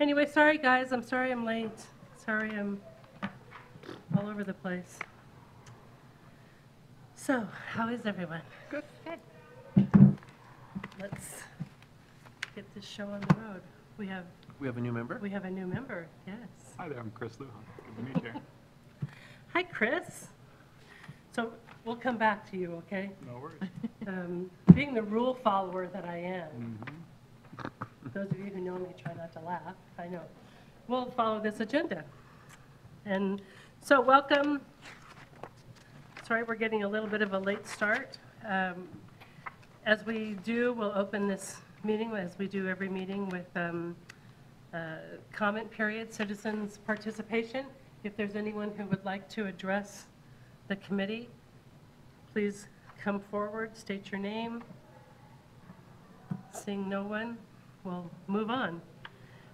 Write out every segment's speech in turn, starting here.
Anyway, sorry, guys, I'm sorry I'm late. Sorry I'm all over the place. So, how is everyone? Good. Good. Let's get this show on the road. We have, We have a new member? we have a new member, yes. Hi there, I'm Chris Lujan. Good to meet you. Hi, Chris. So we'll come back to you, okay? No worries. Um, Being the rule follower that I am, Mhm. Those of you who know me try not to laugh, I know. We'll follow this agenda. And so welcome. Sorry, we're getting a little bit of a late start. Um, As we do, we'll open this meeting, as we do every meeting, with um, uh, comment period, citizens' participation. If there's anyone who would like to address the committee, please come forward, state your name. Seeing no one, we'll move on.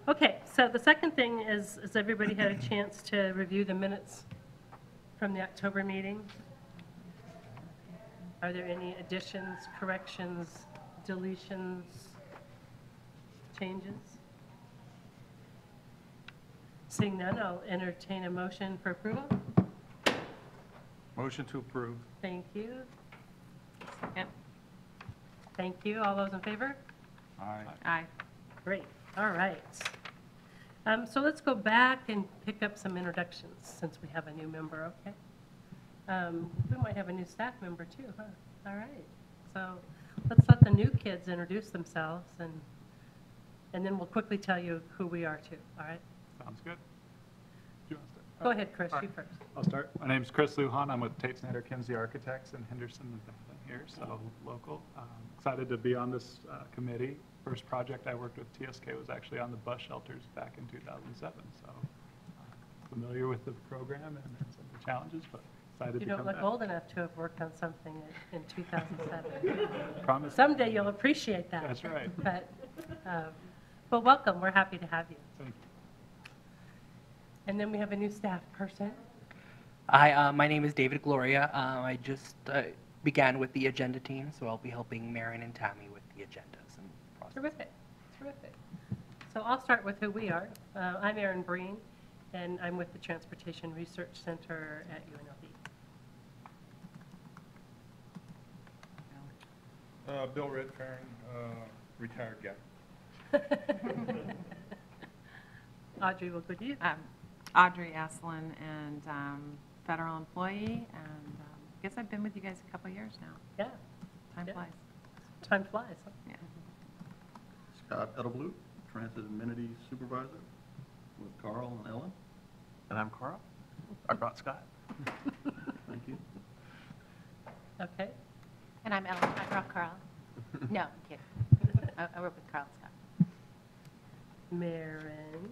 Okay, so the second thing is, has everybody had a chance to review the minutes from the October meeting? Are there any additions, corrections, deletions, changes? Seeing none, I'll entertain a motion for approval. Motion to approve. Thank you. Second. Thank you. All those in favor? Aye. Aye. Great, all right. Um, So let's go back and pick up some introductions, since we have a new member, okay? Um, We might have a new staff member too, huh? All right. So let's let the new kids introduce themselves, and, and then we'll quickly tell you who we are too, all right? Sounds good. Do you want to start? Go ahead, Chris, you first. I'll start. My name's Chris Lujan. I'm with Tate Snyder Kimsey Architects in Henderson Bethlehem here, so local. Um, Excited to be on this uh, committee. First project I worked with TSK was actually on the bus shelters back in 2007, so uh, familiar with the program and and some of the challenges, but excited You to don't look back. old enough to have worked on something in in 2007. Promise. Someday you'll appreciate that. That's right. But, um, well, welcome, we're happy to have you. Thank you. And then we have a new staff person. Hi, uh, my name is David Gloria. Um, I just uh, began with the agenda team, so I'll be helping Marion and Tammy with the agendas and process. Terrific, terrific. So I'll start with who we are. Uh, I'm Erin Breen, and I'm with the Transportation Research Center at UNLV. Uh, Bill Redfern, uh, retired guy. Audrey, we'll go to you. Um, Audrey Eslin and um, federal employee, and I guess I've been with you guys a couple years now. Yeah, Time Yeah. flies. time flies. Yeah. Scott Edelblut, Transit Amenities Supervisor with Carl and Ellen. And I'm Carl. I brought Scott. Thank you. Okay, And I'm Ellen, I brought Carl. No, I'm kidding. I I work with Carl Scott. Maren.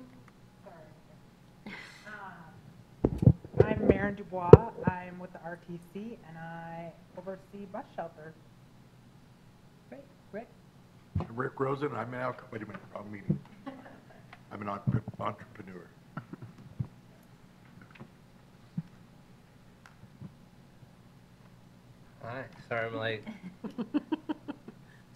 I'm Maren Dubois. I'm with the RTC and I oversee bus shelters. Great, Rick. I'm Rick Rosen, I'm an, alco- wait a minute, wrong meeting. I'm an entre- entrepreneur. Hi, sorry I'm late.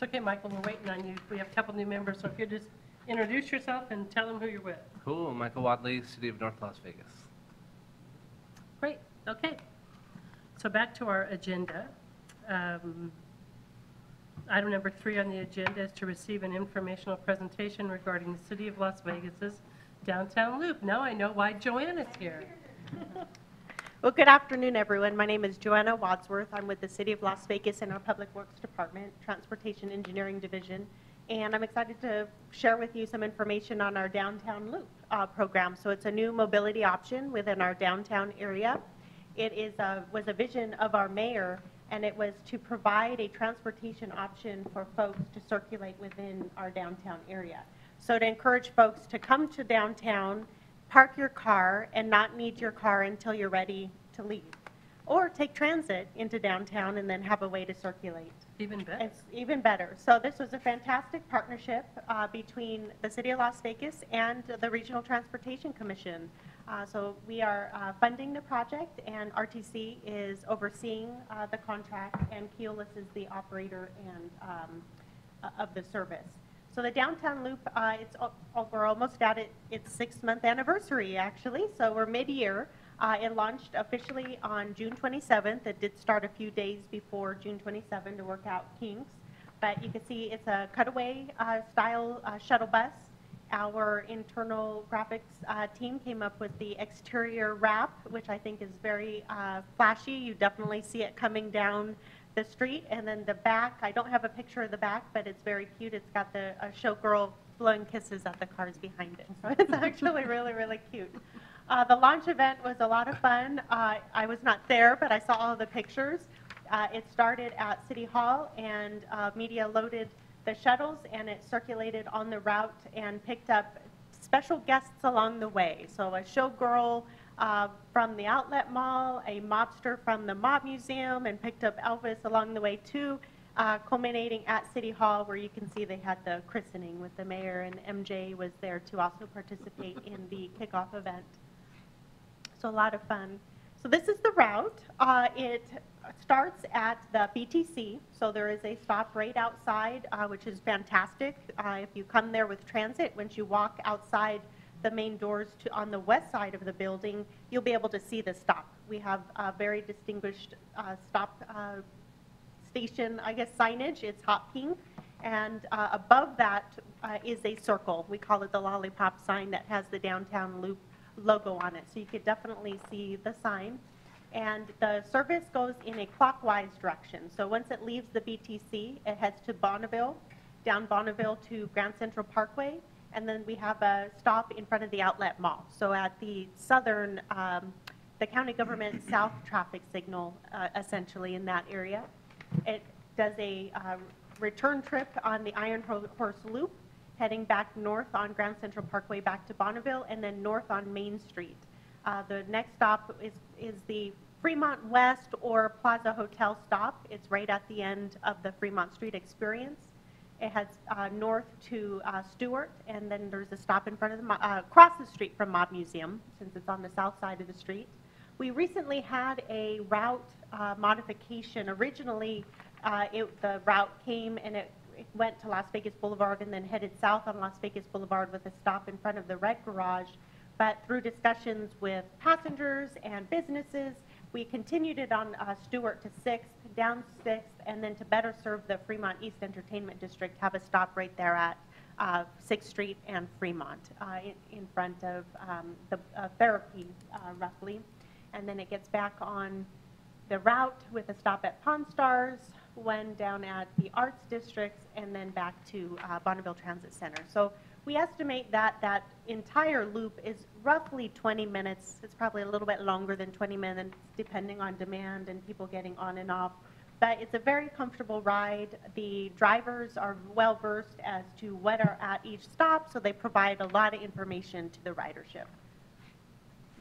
It's okay, Michael, we're waiting on you. We have a couple new members, so if you just introduce yourself and tell them who you're with. Cool, Michael Wadley, City of North Las Vegas. Okay. So back to our agenda. Um, Item number three on the agenda is to receive an informational presentation regarding the City of Las Vegas's downtown loop. Now I know why Joanne is here. Well, good afternoon, everyone. My name is Joanna Wadsworth. I'm with the City of Las Vegas in our Public Works Department, Transportation Engineering Division, and I'm excited to share with you some information on our Downtown Loop uh, program. So it's a new mobility option within our downtown area. It is, a- was a vision of our mayor, and it was to provide a transportation option for folks to circulate within our downtown area. So to encourage folks to come to downtown, park your car, and not need your car until you're ready to leave. Or take transit into downtown and then have a way to circulate. Even better. It's even better. So this was a fantastic partnership uh, between the City of Las Vegas and the Regional Transportation Commission. Uh, So we are uh, funding the project, and RTC is overseeing uh, the contract, and Keolis is the operator and um, of the service. So the downtown loop, uh, almost at it, its six-month anniversary, actually, so we're mid-year. Uh, It launched officially on June 27th. It did start a few days before June 27 to work out kinks. But you can see it's a cutaway uh, style shuttle bus. Our internal graphics uh, team came up with the exterior wrap, which I think is very uh, flashy. You definitely see it coming down the street. And then the back, I don't have a picture of the back, but it's very cute. It's got the uh, showgirl blowing kisses at the cars behind it. So it's actually really, really cute. Uh, the launch event was a lot of fun. Uh, I was not there, but I saw all the pictures. Uh, it started at City Hall, and uh, media loaded the shuttles, and it circulated on the route and picked up special guests along the way. So a showgirl uh, from the Outlet Mall, a mobster from the Mob Museum, and picked up Elvis along the way too, uh, culminating at City Hall, where you can see they had the christening with the mayor, and MJ was there to also participate in the kickoff event. So a lot of fun. So this is the route. Uh, It starts at the BTC, so there is a stop right outside, uh, which is fantastic. Uh, If you come there with transit, once you walk outside the main doors to, on the west side of the building, you'll be able to see the stop. We have a very distinguished uh, stop uh, station, I guess signage, it's hot pink. And uh, above that is a circle. We call it the lollipop sign that has the downtown loop logo on it. So you could definitely see the sign. And the service goes in a clockwise direction. So once it leaves the BTC, it heads to Bonneville, down Bonneville to Grand Central Parkway, and then we have a stop in front of the Outlet Mall. So at the southern, um, the county government south traffic signal, uh, essentially in that area. It does a uh, return trip on the Iron Horse Loop, heading back north on Grand Central Parkway back to Bonneville, and then north on Main Street. Uh, The next stop is, is the Fremont West or Plaza Hotel stop. It's right at the end of the Fremont Street experience. It heads uh, north to uh, Stewart, and then there's a stop in front of the, uh, across the street from Mob Museum, since it's on the south side of the street. We recently had a route uh, modification. Originally, uh, it, the route came and it it went to Las Vegas Boulevard and then headed south on Las Vegas Boulevard with a stop in front of the Red Garage. But through discussions with passengers and businesses, we continued it on uh, Stewart to 6th, down 6th, and then to better serve the Fremont East Entertainment District, have a stop right there at uh, 6th Street and Fremont, uh, in in front of um, the uh, therapy, uh, roughly. And then it gets back on the route with a stop at Pawn Stars, one down at the Arts Districts, and then back to uh, Bonneville Transit Center. So we estimate that that entire loop is roughly 20 minutes. It's probably a little bit longer than 20 minutes, depending on demand and people getting on and off. But it's a very comfortable ride. The drivers are well-versed as to what are at each stop, so they provide a lot of information to the ridership.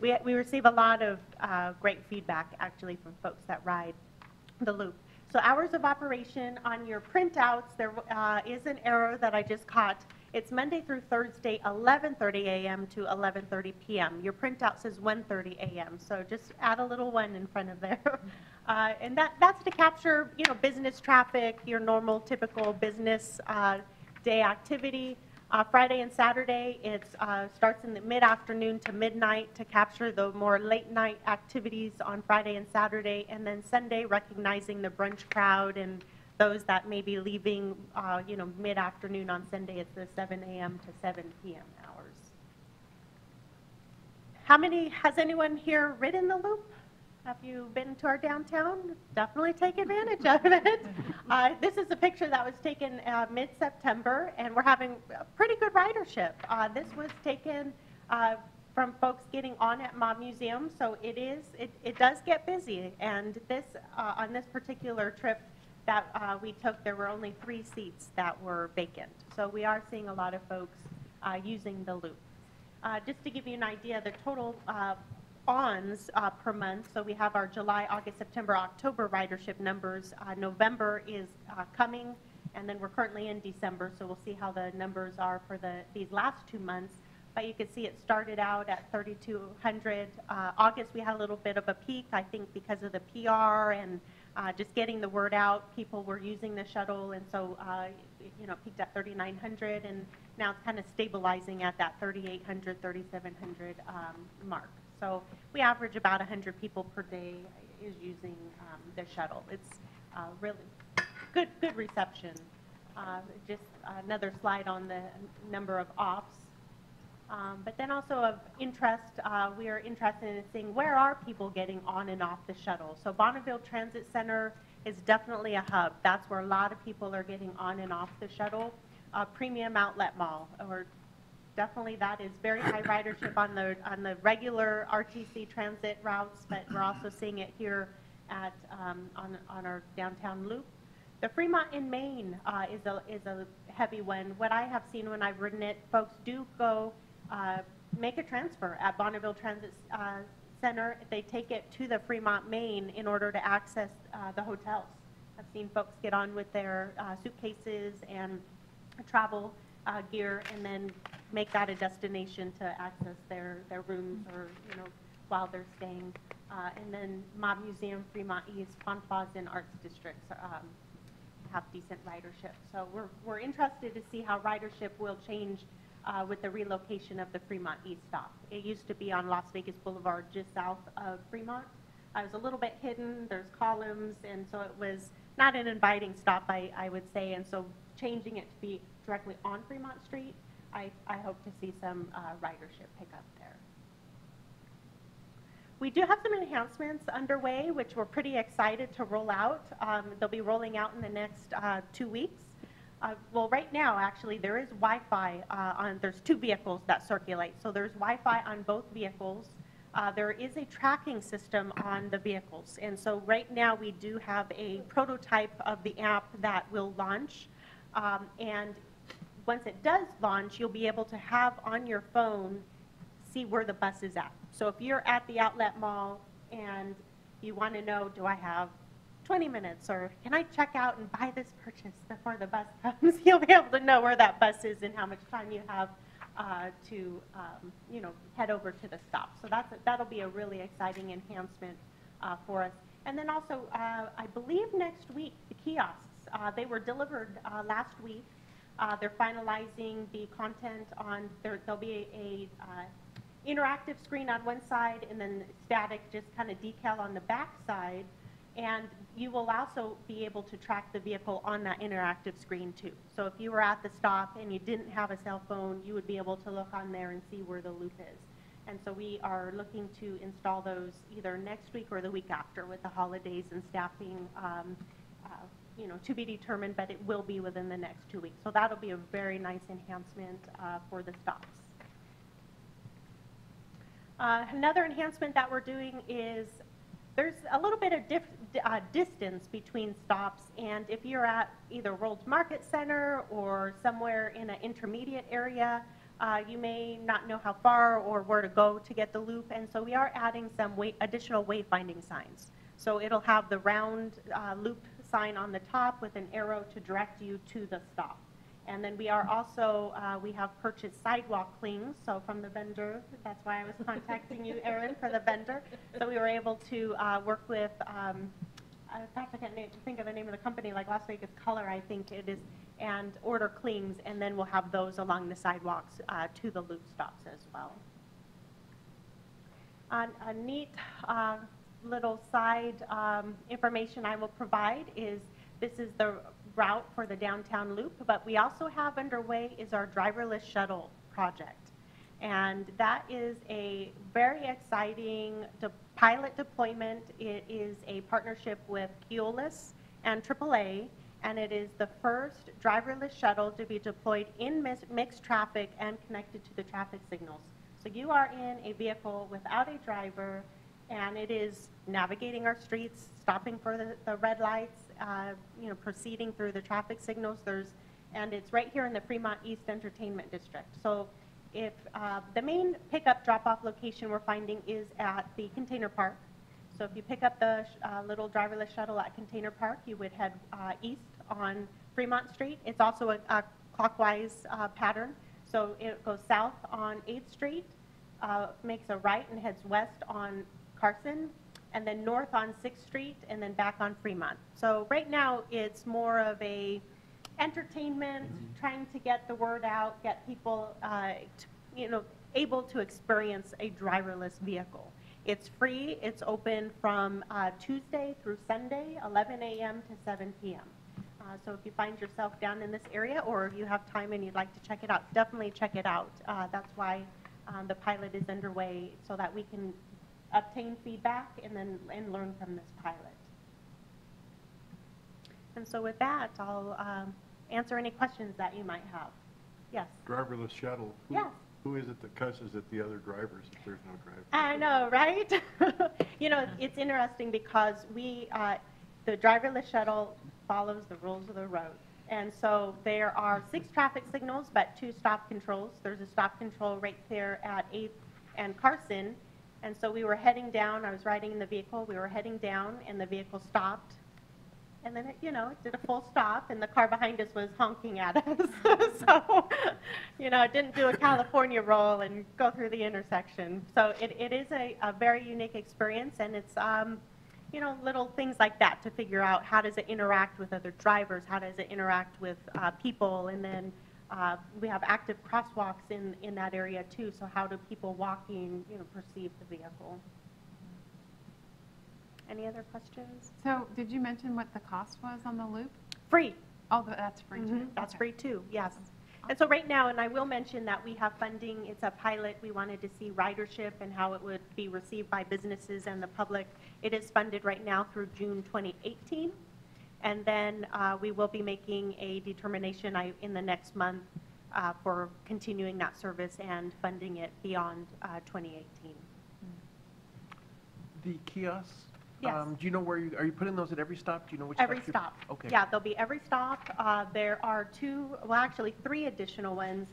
We, we receive a lot of uh, great feedback, actually, from folks that ride the loop. So hours of operation, on your printouts, there uh, is an error that I just caught. It's Monday through Thursday, 11:30 a.m. to 11:30 p.m. Your printout says 1:30 a.m., so just add a little one in front of there. Uh, And that, that's to capture, you know, business traffic, your normal, typical business uh, day activity. Uh, Friday and Saturday, it starts in the mid-afternoon to midnight to capture the more late-night activities on Friday and Saturday, and then Sunday, recognizing the brunch crowd and those that may be leaving, uh, you know, mid-afternoon on Sunday, it's the 7 a.m. to 7 p.m. hours. How many, has anyone here ridden the loop? Have you been to our downtown? Definitely take advantage of it. Uh, This is a picture that was taken uh, mid-September, and we're having a pretty good ridership. Uh, This was taken uh, from folks getting on at Mob Museum, so it is, it it does get busy. And this, uh, on this particular trip that uh, we took, there were only three seats that were vacant. So we are seeing a lot of folks uh, using the loop. Uh, Just to give you an idea, the total uh, ons uh, per month, so we have our July, August, September, October ridership numbers. Uh, November is coming, and then we're currently in December, so we'll see how the numbers are for the, these last two months. But you can see it started out at 3,200. Uh, August, we had a little bit of a peak, I think because of the PR and uh, just getting the word out. People were using the shuttle, and so, uh, you know, peaked at 3,900, and now it's kind of stabilizing at that 3,800, 3,700 um, mark. So we average about 100 people per day is using um, the shuttle. It's uh, really good, good reception. Uh, Just another slide on the number of ops. Um, But then also of interest, uh, we are interested in seeing where are people getting on and off the shuttle? So Bonneville Transit Center is definitely a hub. That's where a lot of people are getting on and off the shuttle. Uh, Premium Outlet Mall, or definitely that is very high ridership on the, on the regular RTC transit routes, but we're also seeing it here at, um, on, on our downtown loop. The Fremont in Main uh, is a, is a heavy one. What I have seen when I've ridden it, folks do go uh, make a transfer at Bonneville Transit uh, Center. They take it to the Fremont, main in order to access uh, the hotels. I've seen folks get on with their uh, suitcases and travel uh, gear and then make that a destination to access their, their rooms or, you know, while they're staying. And then Mob Museum, Fremont East, Plaza, and Arts Districts um, have decent ridership. So we're, we're interested to see how ridership will change uh, with the relocation of the Fremont East stop. It used to be on Las Vegas Boulevard, just south of Fremont. Uh, It was a little bit hidden, there's columns, and so it was not an inviting stop, I, I would say. And so changing it to be directly on Fremont Street, I, I hope to see some uh, ridership pick up there. We do have some enhancements underway, which we're pretty excited to roll out. Um, They'll be rolling out in the next uh, two weeks. Uh, Well, right now, actually, there is Wi-Fi uh, on, there's two vehicles that circulate. So there's Wi-Fi on both vehicles. Uh, There is a tracking system on the vehicles. And so right now, we do have a prototype of the app that will launch. Um, And once it does launch, you'll be able to have on your phone, see where the bus is at. So if you're at the outlet mall and you want to know, do I have 20 minutes, or can I check out and buy this purchase before the bus comes? You'll be able to know where that bus is and how much time you have uh, to, um, you know, head over to the stop. So that's, that'll be a really exciting enhancement uh, for us. And then also, uh, I believe next week, the kiosks, uh, they were delivered uh, last week. Uh, They're finalizing the content on, there- there'll be a interactive screen on one side and then static, just kind of decal on the back side. And you will also be able to track the vehicle on that interactive screen too. So if you were at the stop and you didn't have a cell phone, you would be able to look on there and see where the loop is. And so we are looking to install those either next week or the week after with the holidays and staffing, um, uh, you know, to be determined, but it will be within the next two weeks. So that'll be a very nice enhancement uh, for the stops. Uh, Another enhancement that we're doing is, there's a little bit of uh, distance between stops, and if you're at either World Market Center or somewhere in an intermediate area, uh, you may not know how far or where to go to get the loop, and so we are adding some way- additional wayfinding signs. So it'll have the round uh, loop sign on the top with an arrow to direct you to the stop. And then we are also, uh, we have purchased sidewalk clings, so from the vendor, that's why I was contacting you, Erin, for the vendor. So we were able to uh, work with, um, I thought I can't name- think of the name of the company, like Las Vegas Color, I think it is, and order clings, and then we'll have those along the sidewalks uh, to the loop stops as well. On a neat uh, little side um, information I will provide is, this is the route for the downtown loop, but we also have underway is our driverless shuttle project. And that is a very exciting de- pilot deployment. It is a partnership with Keolis and AAA, and it is the first driverless shuttle to be deployed in mixed traffic and connected to the traffic signals. So you are in a vehicle without a driver, and it is navigating our streets, stopping for the, the red lights, uh, you know, proceeding through the traffic signals. There's, and it's right here in the Fremont East Entertainment District. So if, uh, the main pickup drop-off location we're finding is at the Container Park. So if you pick up the uh, little driverless shuttle at Container Park, you would head uh, east on Fremont Street. It's also a a clockwise uh, pattern. So it goes south on 8th Street, makes a right and heads west on Carson, and then north on Sixth Street, and then back on Fremont. So right now, it's more of a entertainment, trying to get the word out, get people, uh, t- you know, able to experience a driverless vehicle. It's free, it's open from uh, Tuesday through Sunday, 11 a.m. to 7 p.m. Uh, So if you find yourself down in this area, or if you have time and you'd like to check it out, definitely check it out. Uh, That's why um, the pilot is underway, so that we can obtain feedback and then, and learn from this pilot. And so with that, I'll um, answer any questions that you might have. Yes? Driverless shuttle. who- Yes. Who is it that cusses at the other drivers if there's no driver? I know, right? You know, it's interesting because we, uh, the driverless shuttle follows the rules of the road. And so there are six traffic signals, but two stop controls. There's a stop control right there at 8th and Carson. And so we were heading down, I was riding in the vehicle, we were heading down, and the vehicle stopped. And then it, you know, it did a full stop, and the car behind us was honking at us. So, you know, it didn't do a California roll and go through the intersection. So it, it is a, a very unique experience, and it's, um, you know, little things like that to figure out how does it interact with other drivers, how does it interact with uh, people, and then uh, we have active crosswalks in, in that area too, so how do people walking, you know, perceive the vehicle? Any other questions? So did you mention what the cost was on the loop? Free. Oh, that's free too? Mhm, That's Okay. free too, yes. And so right now, and I will mention that we have funding, it's a pilot, we wanted to see ridership and how it would be received by businesses and the public. It is funded right now through June 2018. And then uh, we will be making a determination I- in the next month uh, for continuing that service and funding it beyond uh, 2018. The kiosks? Yes. um, Do you know where you, are you putting those at every stop? Do you know which? Every stop. Okay. Yeah, there'll be every stop. Uh, There are two, well, actually, three additional ones.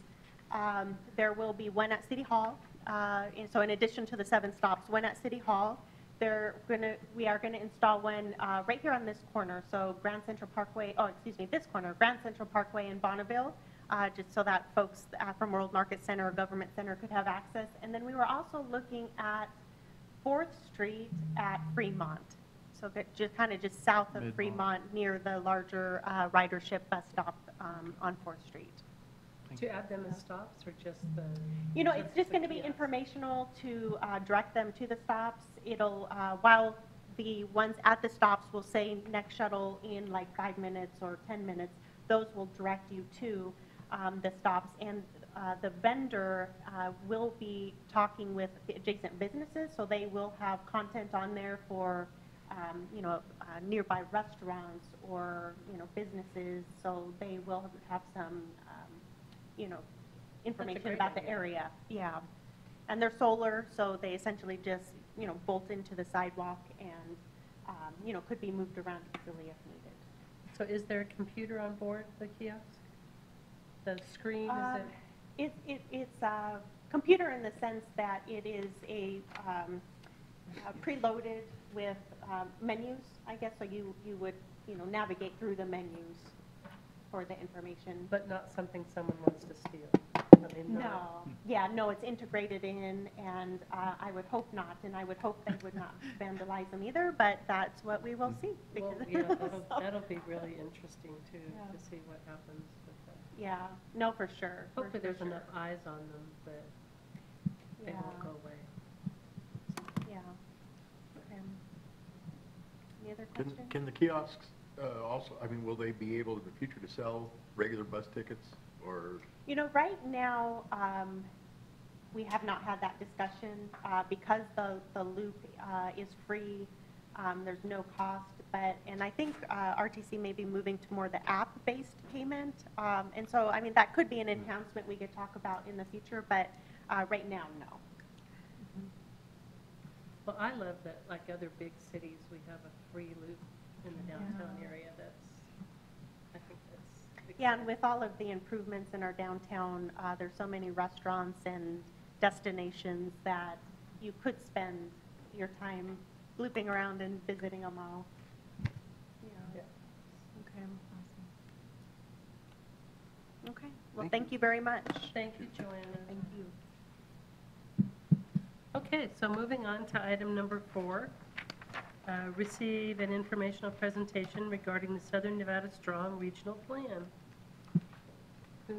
Um, There will be one at City Hall, uh, and so in addition to the seven stops, one at City Hall. They're gonna, we are gonna install one uh, right here on this corner, so Grand Central Parkway, oh, excuse me, this corner, Grand Central Parkway in Bonneville, uh, just so that folks uh, from World Market Center or Government Center could have access. And then we were also looking at Fourth Street at Fremont. So that just kind of just south of Mid-Mont. Fremont, near the larger uh, ridership bus stop um, on Fourth Street. To add them as stops or just the? You know, it's just going to be kiosks? informational to uh, direct them to the stops. It'll, uh, while the ones at the stops will say next shuttle in like five minutes or 10 minutes, those will direct you to um, the stops. And uh, the vendor uh, will be talking with the adjacent businesses, so they will have content on there for, um, you know, uh, nearby restaurants or, you know, businesses. So they will have some, um, you know, information about the area. Yeah. And they're solar, so they essentially just, you know, bolt into the sidewalk and, um, you know, could be moved around easily if needed. So is there a computer on board the kiosk? The screen, is it? It, it, it's a computer in the sense that it is a, um, uh, preloaded with, um, menus, I guess, so you, you would, you know, navigate through the menus for the information. But not something someone wants to steal? I mean, No, not- yeah, no, it's integrated in, and, uh, I would hope not, and I would hope they would not vandalize them either, but that's what we will see. Well, because- yeah, that'll, so- that'll be really interesting too, Yeah. to see what happens with that. Yeah, no, for sure. for- Hopefully for there's sure. enough eyes on them that they Yeah, won't go away. yeah. Okay. Any other Can, questions? can the kiosks uh, also, I mean, will they be able in the future to sell regular bus tickets or? You know, right now, um, we have not had that discussion, uh, because the, the loop, uh, is free, um, there's no cost, but, and I think, uh, RTC may be moving to more the app-based payment, um, and so, I mean, that could be an enhancement we could talk about in the future, but, uh, right now, no. Well, I love that, like other big cities, we have a free loop in the downtown area. That's, that's. Yeah, and with all of the improvements in our downtown, uh, there's so many restaurants and destinations that you could spend your time looping around and visiting them all. Yeah. Yeah, okay. Okay, well, Thank thank you very much. Thank you, Joanna. Thank you. Okay, so moving on to item number four. uh, receive an informational presentation regarding the Southern Nevada Strong Regional Plan. So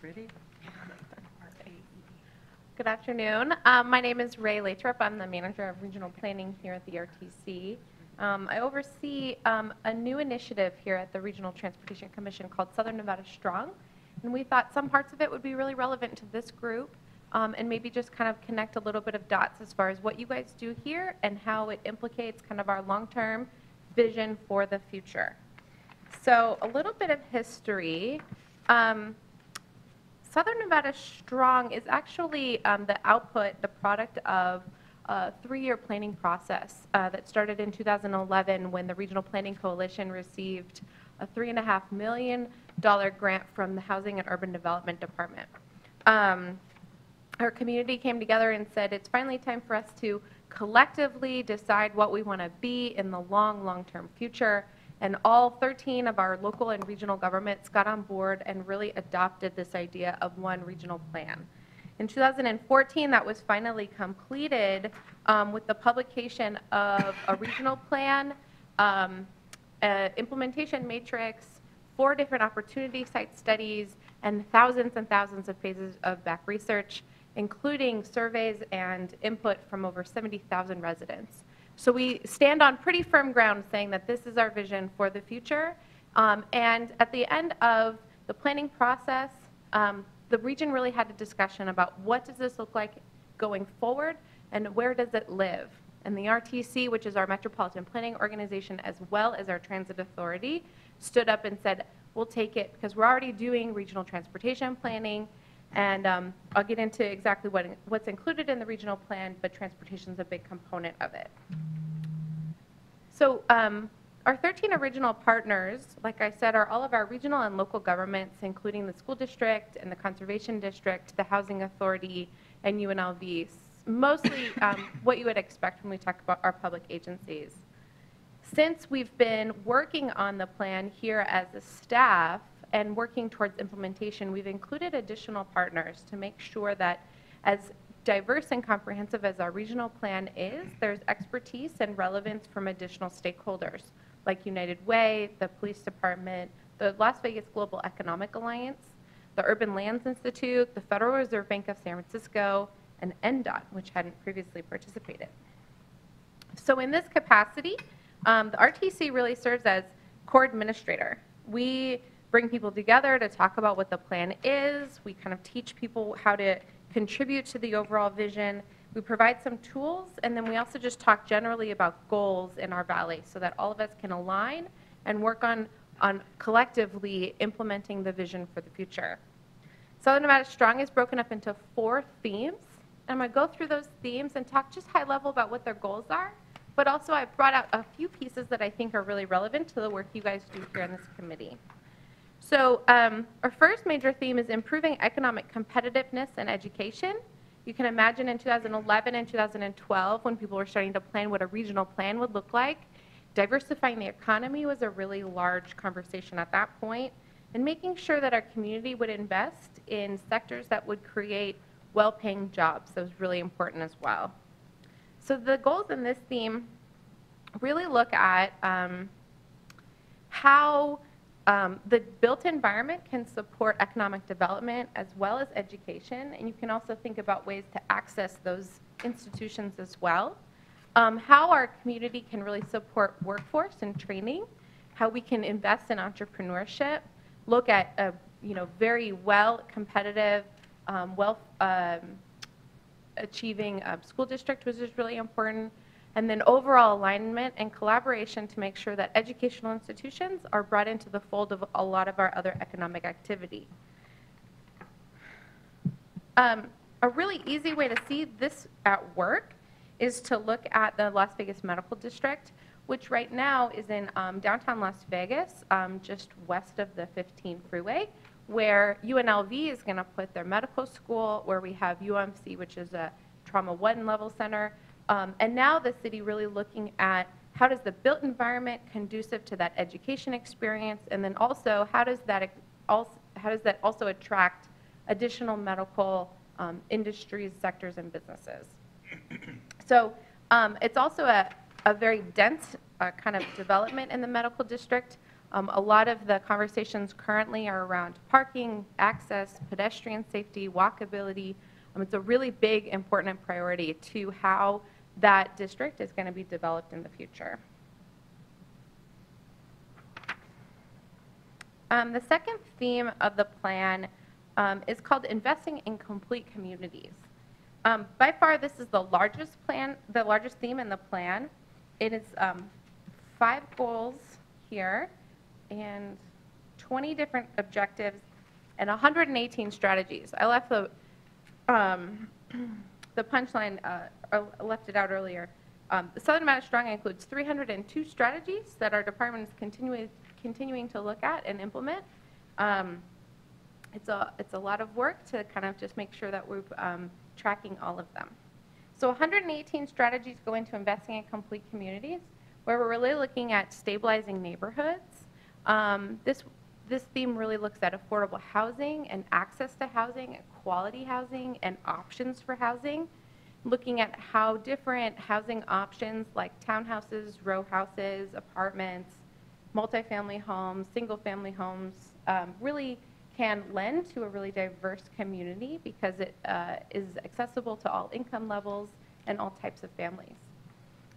pretty. Good afternoon. Um, My name is Ray Lathrop. I'm the manager of regional planning here at the RTC. Um, I oversee um, a new initiative here at the Regional Transportation Commission called Southern Nevada Strong. And we thought some parts of it would be really relevant to this group um, and maybe just kind of connect a little bit of dots as far as what you guys do here and how it implicates kind of our long-term vision for the future. So a little bit of history. Um, Southern Nevada Strong is actually um, the output, the product of a three-year planning process uh, that started in 2011 when the Regional Planning Coalition received a $3.5 million grant from the Housing and Urban Development Department. Um, our community came together and said, it's finally time for us to collectively decide what we want to be in the long, long-term future. And all 13 of our local and regional governments got on board and really adopted this idea of one regional plan. In 2014, that was finally completed um, with the publication of a regional plan, um, a implementation matrix, four different opportunity site studies, and thousands and thousands of pages of back research, including surveys and input from over 70,000 residents. So we stand on pretty firm ground saying that this is our vision for the future. Um, and at the end of the planning process, um, the region really had a discussion about what does this look like going forward and where does it live. And the RTC, which is our metropolitan planning organization, as well as our transit authority, stood up and said, we'll take it because we're already doing regional transportation planning. And um, I'll get into exactly what, what's included in the regional plan, but transportation is a big component of it. So um, our 13 original partners, like I said, are all of our regional and local governments, including the school district and the conservation district, the housing authority, and UNLV. Mostly um, what you would expect when we talk about our public agencies. Since we've been working on the plan here as a staff and working towards implementation, we've included additional partners to make sure that as diverse and comprehensive as our regional plan is, there's expertise and relevance from additional stakeholders like United Way, the police department, the Las Vegas Global Economic Alliance, the Urban Lands Institute, the Federal Reserve Bank of San Francisco, and NDOT, which hadn't previously participated. So in this capacity, um, the RTC really serves as core administrator. We bring people together to talk about what the plan is. We kind of teach people how to contribute to the overall vision. We provide some tools, and then we also just talk generally about goals in our valley so that all of us can align and work on, on collectively implementing the vision for the future. Southern Nevada Strong is broken up into four themes. And I'm going to go through those themes and talk just high level about what their goals are, but also I brought out a few pieces that I think are really relevant to the work you guys do here in this committee. So um, our first major theme is improving economic competitiveness and education. You can imagine in 2011 and 2012 when people were starting to plan what a regional plan would look like, diversifying the economy was a really large conversation at that point, and making sure that our community would invest in sectors that would create well-paying jobs. That was really important as well. So the goals in this theme really look at um, how um, the built environment can support economic development as well as education, and you can also think about ways to access those institutions as well. Um, how our community can really support workforce and training, how we can invest in entrepreneurship, look at a you know very well competitive, um, well um, achieving um, school district, which is really important, and then overall alignment and collaboration to make sure that educational institutions are brought into the fold of a lot of our other economic activity. Um, a really easy way to see this at work is to look at the Las Vegas Medical District, which right now is in um, downtown Las Vegas, um, just west of the 15 freeway, where UNLV is going to put their medical school, where we have UMC, which is a trauma one level center, Um, And now the city really looking at how does the built environment conducive to that education experience? And then also, how does that, ex- als- how does that also attract additional medical um, industries, sectors, and businesses? So um, it's also a, a very dense uh, kind of development in the medical district. Um, A lot of the conversations currently are around parking, access, pedestrian safety, walkability. Um, It's a really big, important priority to how that district is going to be developed in the future. Um, The second theme of the plan um, is called Investing in Complete Communities. Um, By far, this is the largest plan, the largest theme in the plan. It is um, five goals here and 20 different objectives and 118 strategies. I left the, um, the punchline, uh, left it out earlier. Um, The Southern Mass Strong includes 302 strategies that our department is continuing, continuing to look at and implement. Um, it's a, it's a lot of work to kind of just make sure that we're um, tracking all of them. So 118 strategies go into investing in complete communities, where we're really looking at stabilizing neighborhoods. Um, This, this theme really looks at affordable housing and access to housing, and quality housing, and options for housing, looking at how different housing options like townhouses, row houses, apartments, multifamily homes, single-family homes, um, really can lend to a really diverse community because it uh, is accessible to all income levels and all types of families.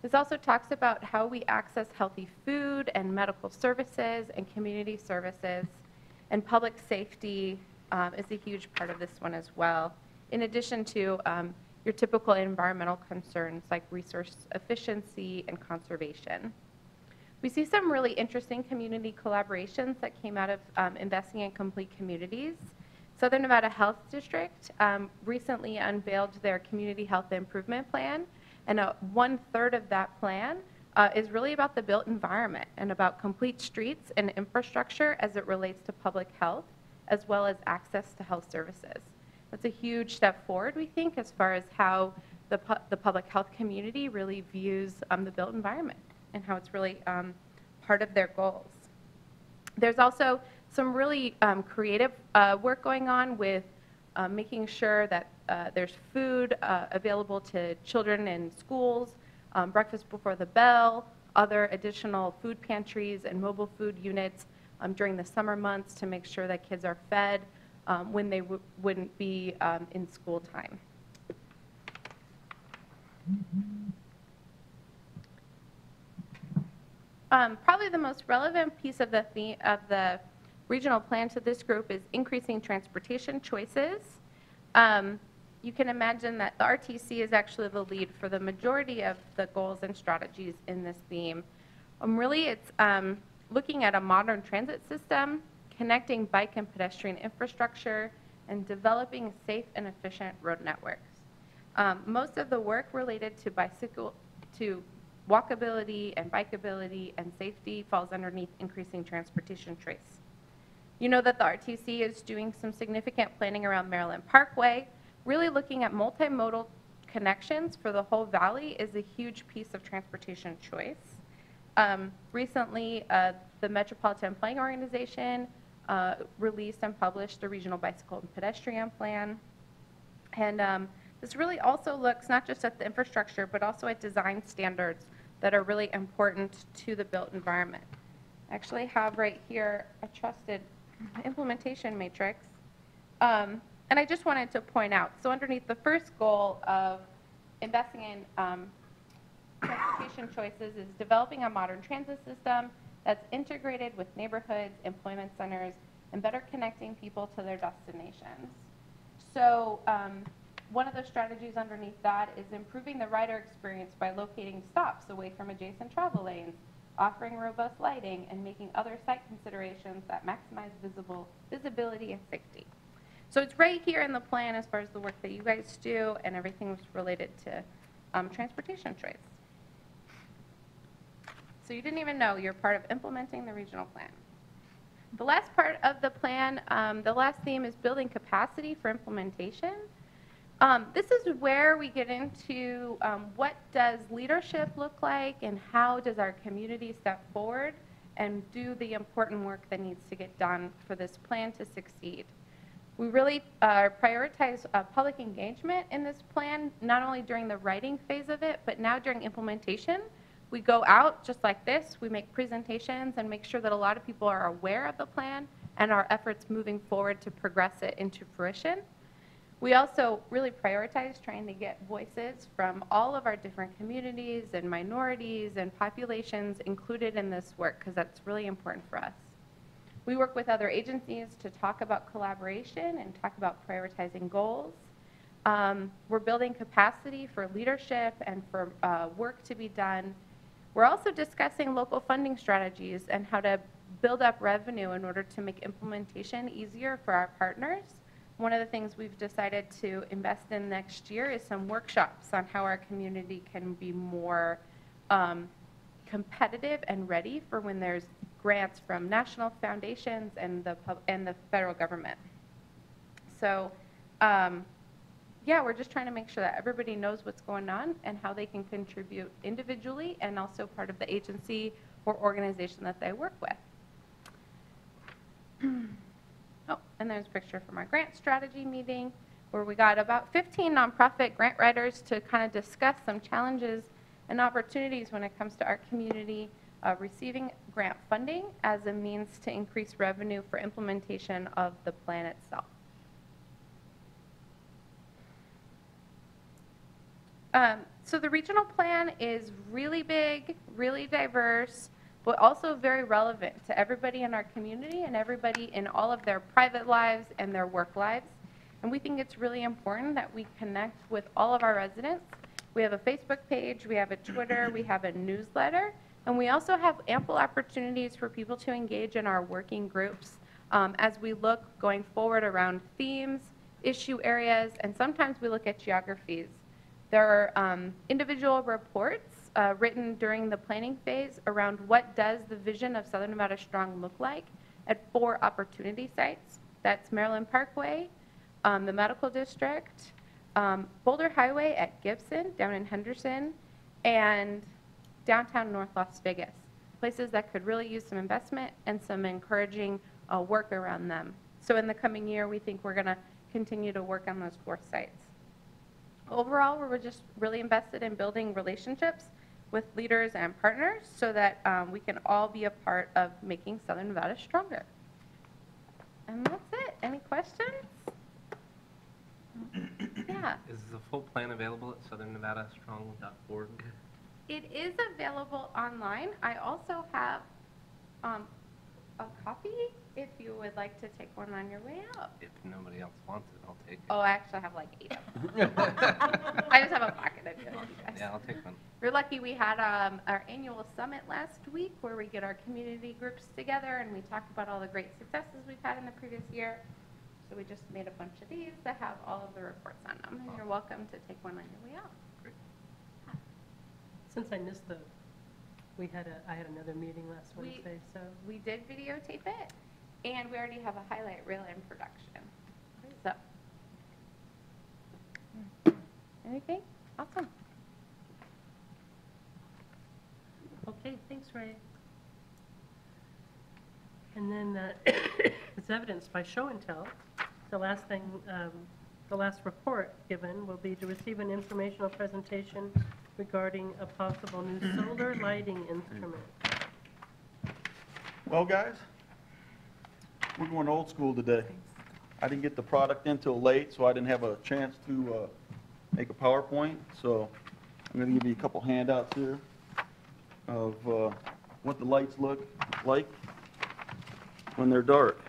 This also talks about how we access healthy food and medical services and community services, and public safety um, is a huge part of this one as well, in addition to um, your typical environmental concerns like resource efficiency and conservation. We see some really interesting community collaborations that came out of um, investing in complete communities. Southern Nevada Health District um, recently unveiled their community health improvement plan, and uh, one-third of that plan uh, is really about the built environment and about complete streets and infrastructure as it relates to public health, as well as access to health services. That's a huge step forward, we think, as far as how the, pu- the public health community really views um, the built environment and how it's really um, part of their goals. There's also some really um, creative uh, work going on with uh, making sure that uh, there's food uh, available to children in schools, um, breakfast before the bell, other additional food pantries and mobile food units um, during the summer months to make sure that kids are fed um, when they w- wouldn't be um, in school time. Um, Probably the most relevant piece of the, the- of the regional plan to this group is increasing transportation choices. Um, You can imagine that the RTC is actually the lead for the majority of the goals and strategies in this theme. Um, Really, it's um, looking at a modern transit system, connecting bike and pedestrian infrastructure, and developing safe and efficient road networks. Um, Most of the work related to bicycle, to walkability and bikeability and safety falls underneath increasing transportation choice. You know that the RTC is doing some significant planning around Maryland Parkway. Really looking at multimodal connections for the whole valley is a huge piece of transportation choice. Um, Recently, uh, the Metropolitan Planning Organization uh, released and published the Regional Bicycle and Pedestrian Plan. And um, this really also looks not just at the infrastructure, but also at design standards that are really important to the built environment. I actually have right here a trusted implementation matrix. Um, And I just wanted to point out, so underneath the first goal of investing in um, transportation choices is developing a modern transit system that's integrated with neighborhoods, employment centers, and better connecting people to their destinations. So um, one of the strategies underneath that is improving the rider experience by locating stops away from adjacent travel lanes, offering robust lighting, and making other site considerations that maximize visible visibility and safety. So it's right here in the plan as far as the work that you guys do and everything that's related to um, transportation choice. So you didn't even know you're part of implementing the regional plan. The last part of the plan, um, the last theme is building capacity for implementation. Um, this is where we get into um, what does leadership look like and how does our community step forward and do the important work that needs to get done for this plan to succeed. We really uh, prioritize uh, public engagement in this plan, not only during the writing phase of it, but now during implementation. We go out just like this, we make presentations and make sure that a lot of people are aware of the plan and our efforts moving forward to progress it into fruition. We also really prioritize trying to get voices from all of our different communities and minorities and populations included in this work because that's really important for us. We work with other agencies to talk about collaboration and talk about prioritizing goals. Um, we're building capacity for leadership and for uh, work to be done. We're also discussing local funding strategies and how to build up revenue in order to make implementation easier for our partners. One of the things we've decided to invest in next year is some workshops on how our community can be more um, competitive and ready for when there's grants from national foundations and the, and the federal government. So, um, yeah, we're just trying to make sure that everybody knows what's going on and how they can contribute individually and also part of the agency or organization that they work with. Oh, and there's a picture from our grant strategy meeting where we got about 15 nonprofit grant writers to kind of discuss some challenges and opportunities when it comes to our community uh, receiving grant funding as a means to increase revenue for implementation of the plan itself. Um, so the regional plan is really big, really diverse, but also very relevant to everybody in our community and everybody in all of their private lives and their work lives. And we think it's really important that we connect with all of our residents. We have a Facebook page, we have a Twitter, we have a newsletter, and we also have ample opportunities for people to engage in our working groups um, as we look going forward around themes, issue areas, and sometimes we look at geographies. There are um, individual reports uh, written during the planning phase around what does the vision of Southern Nevada Strong look like at four opportunity sites. That's Maryland Parkway, um, the Medical District, um, Boulder Highway at Gibson, down in Henderson, and downtown North Las Vegas. Places that could really use some investment and some encouraging uh, work around them. So in the coming year, we think we're going to continue to work on those four sites. Overall, we're just really invested in building relationships with leaders and partners so that um, we can all be a part of making Southern Nevada stronger. And that's it. Any questions? Yeah. Is the full plan available at southernnevadastrong.org? It is available online. I also have um, a copy if you would like to take one on your way out. If nobody else wants it, I'll take it. Oh, I actually have like eight of them. I just have a pocket of it, you guys. Yeah, I'll take one. We're lucky we had um, our annual summit last week where we get our community groups together and we talk about all the great successes we've had in the previous year. So we just made a bunch of these that have all of the reports on them. And you're welcome to take one on your way out. Since I missed the, we had a, I had another meeting last We- Wednesday, so. We did videotape it and we already have a highlight reel in production. So. Anything? Awesome. Okay, thanks, Ray. And then, uh, it's evidenced by show and tell. The last thing, um, the last report given will be to receive an informational presentation regarding a possible new solar lighting instrument. Well, guys, we're going old school today. I didn't get the product in till late, so I didn't have a chance to uh, make a PowerPoint. So I'm going to give you a couple handouts here of uh, what the lights look like when they're dark.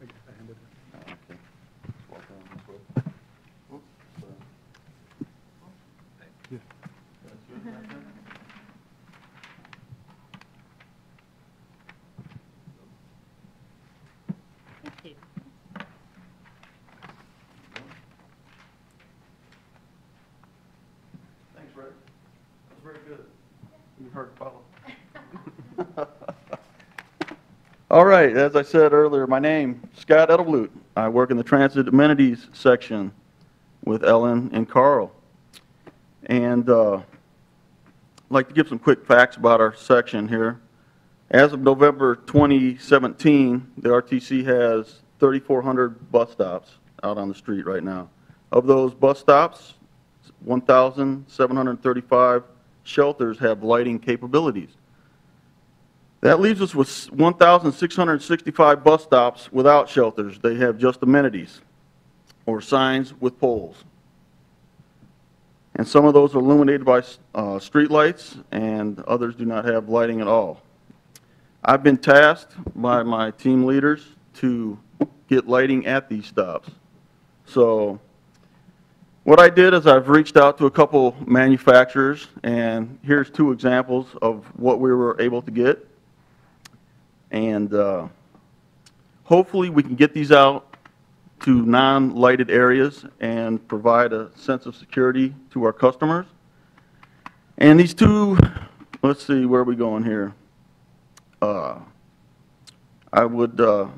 Okay. Walk down this way. Oops, sorry. That's yours back there? Thank you. Thanks, Rick. That was very good. You heard follow. All as I said earlier, my name, is Scott Edelblut. I work in the transit amenities section with Ellen and Carl. And uh, I'd like to give some quick facts about our section here. As of November 2017, the RTC has 3,400 bus stops out on the street right now. Of those bus stops, 1,735 shelters have lighting capabilities. That leaves us with 1,665 bus stops without shelters. They have just amenities or signs with poles. And some of those are illuminated by uh, streetlights, and others do not have lighting at all. I've been tasked by my team leaders to get lighting at these stops. So what I did is I've reached out to a couple manufacturers, and here's two examples of what we were able to get. And uh, hopefully, we can get these out to non-lighted areas and provide a sense of security to our customers. And these two, let's see, where are we going here? Uh, I would uh,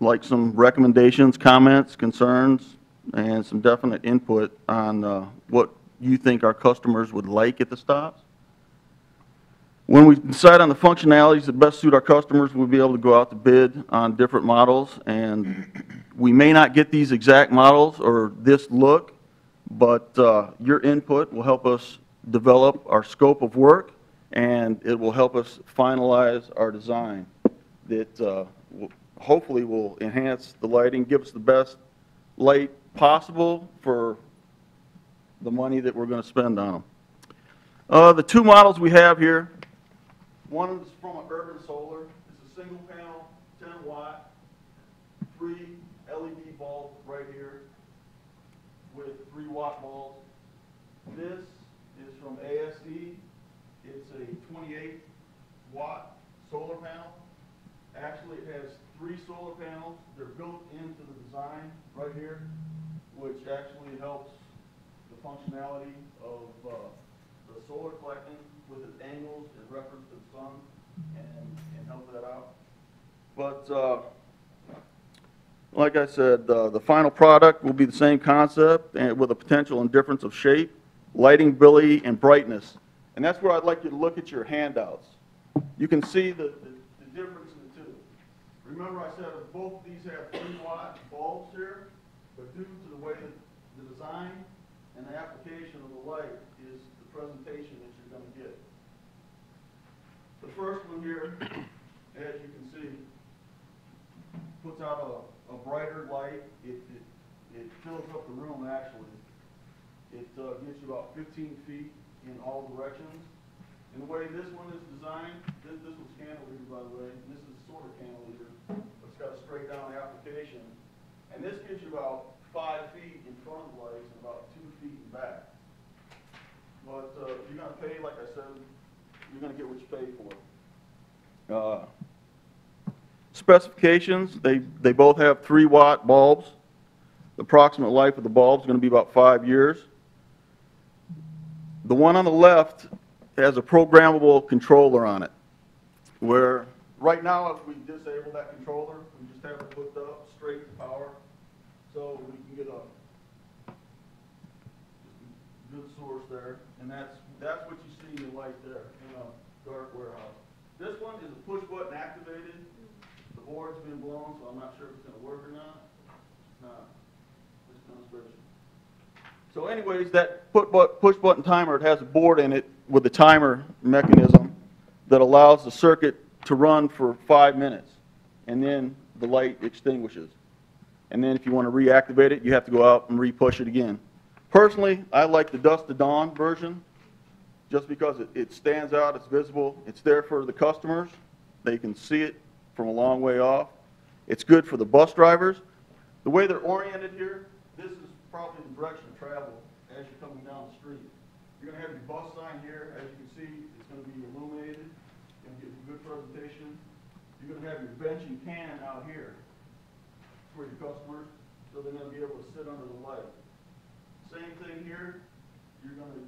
like some recommendations, comments, concerns, and some definite input on uh, what you think our customers would like at the stops. When we decide on the functionalities that best suit our customers, we'll be able to go out to bid on different models, and we may not get these exact models or this look, but uh, your input will help us develop our scope of work, and it will help us finalize our design that uh, hopefully will enhance the lighting, give us the best light possible for the money that we're going to spend on them. Uh, The two models we have here, one is from an Urban Solar. It's a single panel, 10 watt, three LED bulbs right here with three watt bulbs. This is from ASE. It's a 28 watt solar panel. Actually, it has three solar panels. They're built into the design right here, which actually helps the functionality of uh, the solar collecting with its angles in reference to the sun and, and help that out. But, uh, like I said, uh, the final product will be the same concept and with a potential and difference of shape, lighting, ability, and brightness. And that's where I'd like you to look at your handouts. You can see the, the, the difference in the two. Remember I said both of these have three watt bulbs here, but due to the way that the design and the application of the light is the presentation that you're gonna get. First one here, as you can see, puts out a, a brighter light. It, it, it fills up the room actually. It, uh, gets you about fifteen feet in all directions. And the way this one is designed, this, this was cantilever by the way, this is a sort of cantilever, but it's got a straight down application. And this gives you about five feet in front of the lights and about two feet in back. But, uh, you're gonna pay, like I said, you're gonna get what you pay for. Uh, Specifications, they, they both have three watt bulbs. The approximate life of the bulb is gonna be about five years. The one on the left has a programmable controller on it, where, right now, if we disable that controller, we just have it hooked up straight to power, so we can get a good source there, and that's, that's what you see in light there, in a dark warehouse. This one is a push button activated, the board's been blown, so I'm not sure if it's gonna work or not. So anyways, that push button timer, it has a board in it with a timer mechanism that allows the circuit to run for five minutes, and then the light extinguishes. And then if you want to reactivate it, you have to go out and re-push it again. Personally, I like the dusk to dawn version, just because it, it stands out, it's visible, it's there for the customers, they can see it from a long way off. It's good for the bus drivers. The way they're oriented here, this is probably the direction of travel as you're coming down the street. You're gonna have your bus sign here, as you can see, it's gonna be illuminated, you're gonna get a good presentation. You're gonna have your bench and can out here for your customers, so they're gonna be able to sit under the light. Same thing here, you're gonna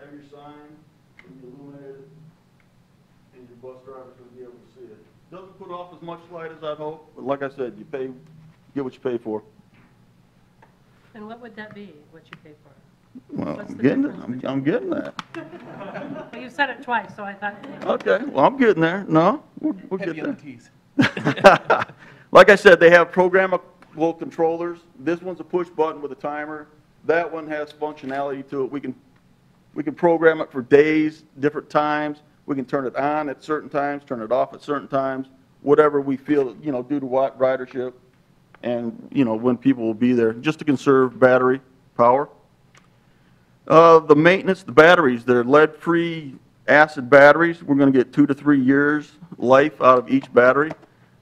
have your sign, it'll be illuminated, and your bus driver's gonna be able to see it. Doesn't put off as much light as I'd hope, but like I said, you pay, get what you pay for. And what would that be, what you pay for? Well, What's I'm the getting, it. difference I'm, I'm getting that. Well, you said it twice, so I thought. Okay, well, I'm getting there. No, we'll, we'll get Heavy on there. the Ts. Like I said, they have programmable controllers. This one's a push button with a timer. That one has functionality to it. We can, we can program it for days, different times. We can turn it on at certain times, turn it off at certain times, whatever we feel, you know, due to what ridership and, you know, when people will be there, just to conserve battery power. Uh, the maintenance, the batteries, they're lead-free acid batteries. We're going to get two to three years life out of each battery.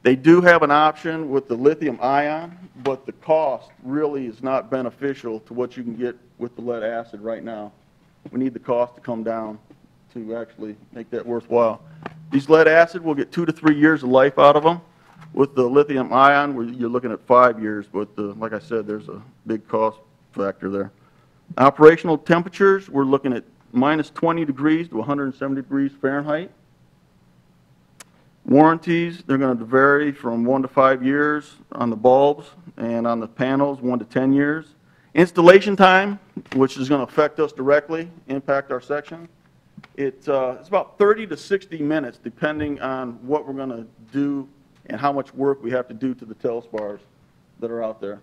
They do have an option with the lithium ion, but the cost really is not beneficial to what you can get with the lead acid right now. We need the cost to come down to actually make that worthwhile. These lead acid, we'll get two to three years of life out of them. With the lithium ion, you're looking at five years, but uh, like I said, there's a big cost factor there. Operational temperatures, we're looking at minus 20 degrees to 170 degrees Fahrenheit. Warranties, they're going to vary from one to five years on the bulbs, and on the panels, one to 10 years. Installation time, which is going to affect us directly, impact our section, it, uh, it's about 30 to 60 minutes, depending on what we're going to do and how much work we have to do to the telespars that are out there.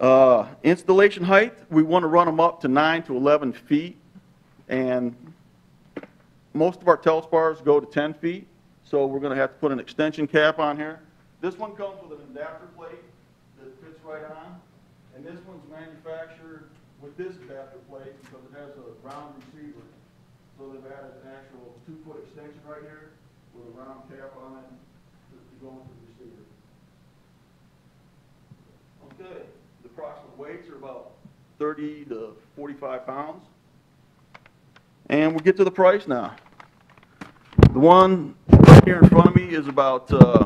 Uh, Installation height, we want to run them up to 9 to 11 feet, and most of our telespars go to 10 feet, so we're going to have to put an extension cap on here. This one comes with an adapter plate that fits right on, and this one's manufactured with this adapter plate because it has a round receiver. So they've added an actual two-foot extension right here with a round cap on it to to go into the receiver. Okay, the approximate weights are about 30 to 45 pounds. And we'll get to the price now. The one right here in front of me is about uh,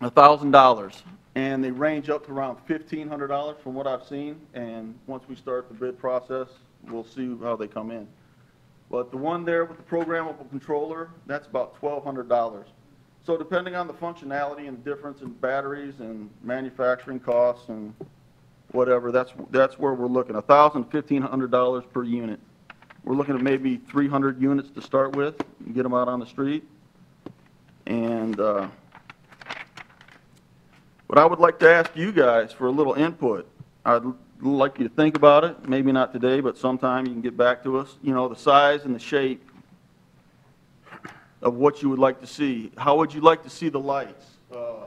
$1,000, and they range up to around $1,500 from what I've seen, and once we start the bid process, we'll see how they come in. But the one there with the programmable controller, that's about $1,200. So depending on the functionality and difference in batteries and manufacturing costs and whatever, that's, that's where we're looking, $1,000, $1,500 per unit. We're looking at maybe 300 units to start with, and get them out on the street. And, uh, but I would like to ask you guys for a little input. I'd like you to think about it, maybe not today, but sometime you can get back to us. You know, the size and the shape of what you would like to see. How would you like to see the lights? Uh,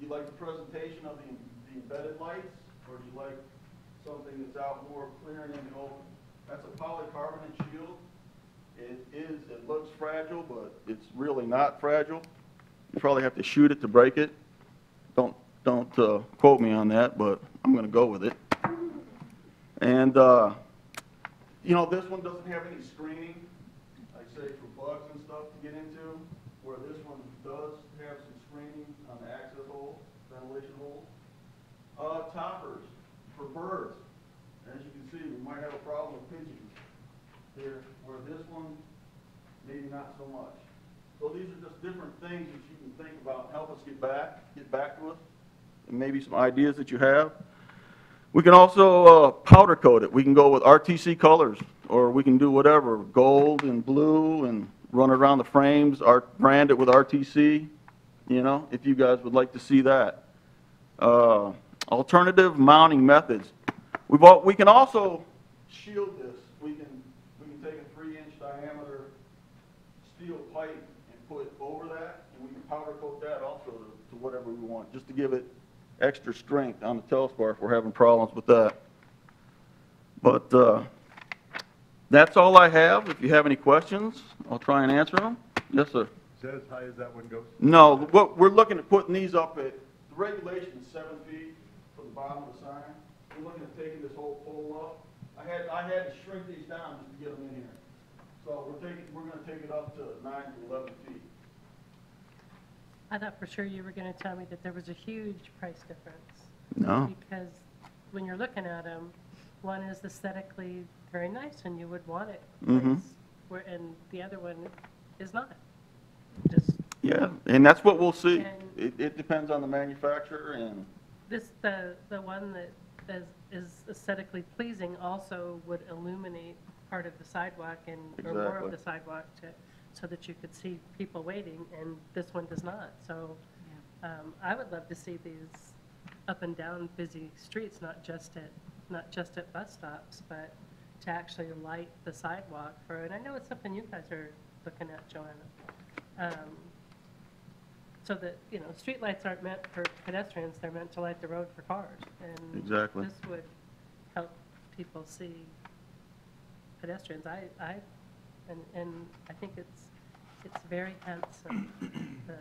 You like the presentation of the the embedded lights, or do you like something that's out more clear and in the open? That's a polycarbonate shield. It is, it looks fragile, but it's really not fragile. You probably have to shoot it to break it. Don't, uh, quote me on that, but I'm going to go with it. And, uh, you know, this one doesn't have any screening, I say for bugs and stuff to get into, where this one does have some screening on the access hole, ventilation hole. Uh, toppers for birds. As you can see, we might have a problem with pigeons here, where this one, maybe not so much. So these are just different things that you can think about, and help us get back, get back to us, and maybe some ideas that you have. We can also uh, powder coat it. We can go with RTC colors, or we can do whatever, gold and blue, and run around the frames, art, brand it with RTC, you know, if you guys would like to see that. Uh, Alternative mounting methods. Al- we can also shield this. We can, we can take a three-inch diameter steel pipe and put it over that, and we can powder coat that also to whatever we want, just to give it extra strength on the telespar if we're having problems with that. But uh, that's all I have. If you have any questions, I'll try and answer them. Yes, sir. Is that as high as that one goes? No, what, we're looking at putting these up at, the regulation is seven feet for the bottom of the sign. We're looking at taking this whole pole up. I had, I had to shrink these down just to get them in here. So we're taking, we're gonna take it up to nine to eleven feet. I thought for sure you were going to tell me that there was a huge price difference. No. Because when you're looking at them, one is aesthetically very nice and you would want it. Mm-hmm. where- And the other one is not. Just, Yeah, and that's what we'll see. And- It, it depends on the manufacturer and, This, the, the one that is- is aesthetically pleasing also would illuminate part of the sidewalk and, or more Exactly. of the sidewalk to, so that you could see people waiting, and this one does not. So um, I would love to see these up and down busy streets, not just at, not just at bus stops, but to actually light the sidewalk for, and I know it's something you guys are looking at, Joanna. Um, So that, you know, streetlights aren't meant for pedestrians, they're meant to light the road for cars. And Exactly. this would help people see pedestrians. I, I, and, and I think it's, it's very handsome. The